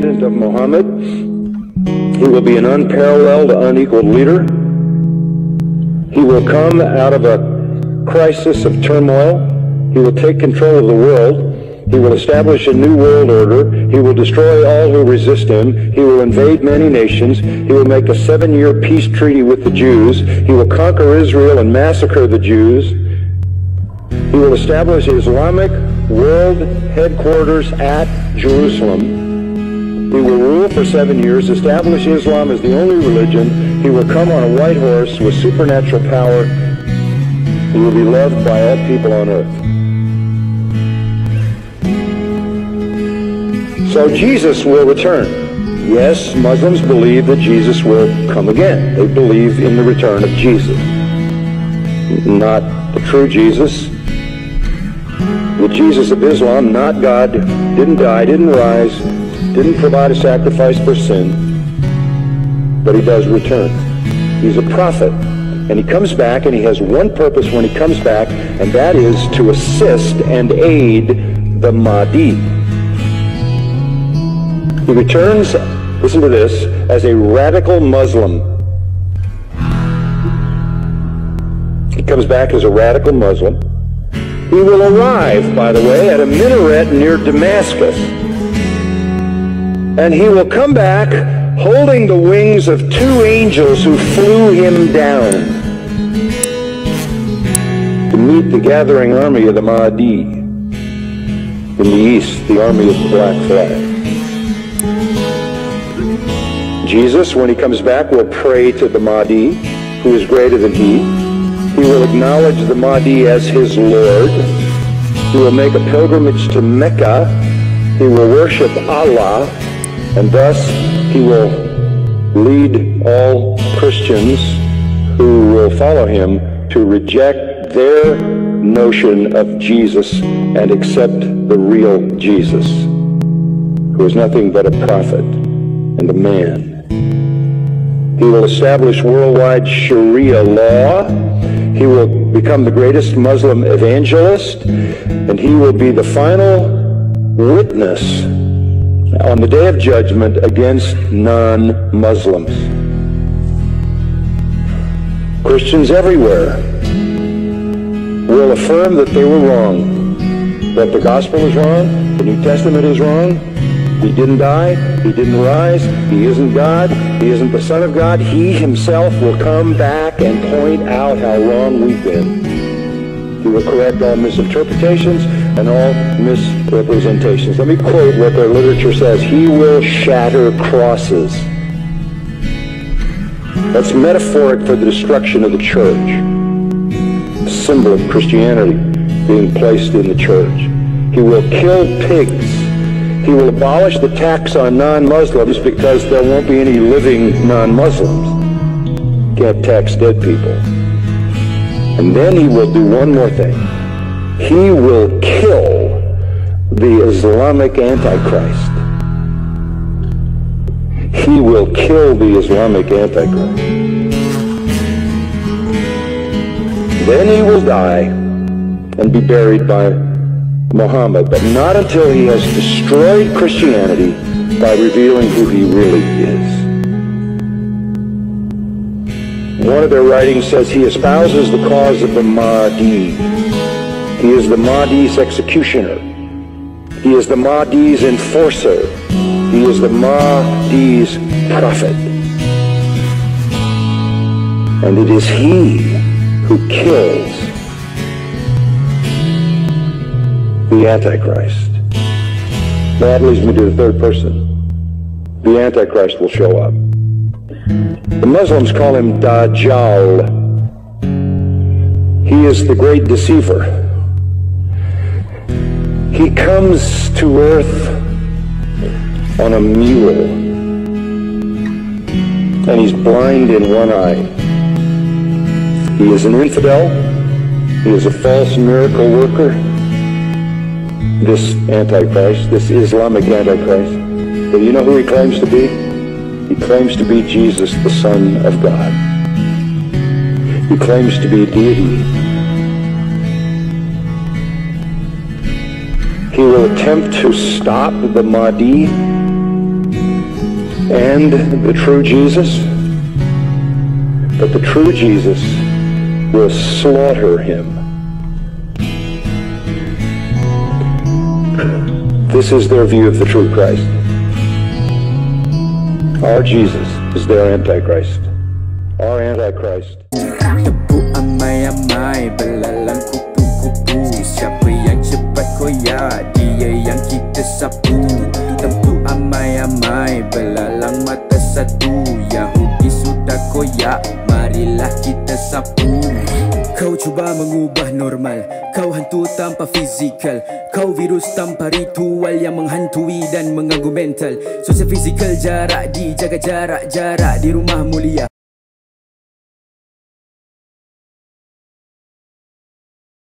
descendant of Muhammad. He will be an unparalleled, unequaled leader. He will come out of a crisis of turmoil. He will take control of the world. He will establish a new world order. He will destroy all who resist him. He will invade many nations. He will make a seven-year peace treaty with the Jews. He will conquer Israel and massacre the Jews. He will establish Islamic world headquarters at Jerusalem. He will rule for seven years, establish Islam as the only religion. He will come on a white horse with supernatural power. He will be loved by all people on earth. So Jesus will return. Yes, Muslims believe that Jesus will come again. They believe in the return of Jesus. Not the true Jesus. The Jesus of Islam, not God, didn't die, didn't rise, didn't provide a sacrifice for sin, but he does return. He's a prophet. And he comes back and he has one purpose when he comes back, and that is to assist and aid the Mahdi. He returns, listen to this, as a radical Muslim. He comes back as a radical Muslim. He will arrive, by the way, at a minaret near Damascus. And he will come back holding the wings of two angels who flew him down to meet the gathering army of the Mahdi in the east, the army of the black flag. Jesus, when he comes back, will pray to the Mahdi, who is greater than he. He will acknowledge the Mahdi as his Lord. He will make a pilgrimage to Mecca. He will worship Allah, and thus he will lead all Christians who will follow him to reject their notion of Jesus and accept the real Jesus, who is nothing but a prophet and a man. He will establish worldwide Sharia law. He will become the greatest Muslim evangelist, and he will be the final witness on the day of judgment against non-Muslims. Christians everywhere will affirm that they were wrong, that the gospel is wrong, the New Testament is wrong, he didn't die. He didn't rise. He isn't God. He isn't the Son of God. He himself will come back and point out how wrong we've been. He will correct all misinterpretations and all misrepresentations. Let me quote what their literature says. He will shatter crosses. That's metaphoric for the destruction of the church. Symbol of Christianity being placed in the church. He will kill pigs he will abolish the tax on non-Muslims because there won't be any living non-Muslims. Can't tax dead people. And then he will do one more thing. He will kill the Islamic Antichrist. He will kill the Islamic Antichrist. Then he will die and be buried by Muhammad, but not until he has destroyed Christianity by revealing who he really is. One of their writings says he espouses the cause of the Mahdi. He is the Mahdi's executioner. He is the Mahdi's enforcer. He is the Mahdi's prophet. And it is he who kills the Antichrist. That leads me to the third person. The Antichrist will show up. The Muslims call him Dajjal. He is the great deceiver. He comes to earth on a mule. And he's blind in one eye. He is an infidel. He is a false miracle worker this Antichrist, this Islamic Antichrist. Do you know who he claims to be? He claims to be Jesus, the Son of God. He claims to be a deity. He will attempt to stop the Mahdi and the true Jesus, but the true Jesus will slaughter him. This is their view of the true Christ. Our Jesus is their Antichrist. Our Antichrist. Dia yang kita sapu. Tepu amai-amai Belalang mata satu. Yahudi sudah koyak Marilah kita sapu. Kau cuba mengubah normal. Kau tanpa fizikal Kau virus tanpa ritual Yang menghantui dan mengganggu mental. Sosial fizikal jarak Dijaga jarak-jarak Di rumah mulia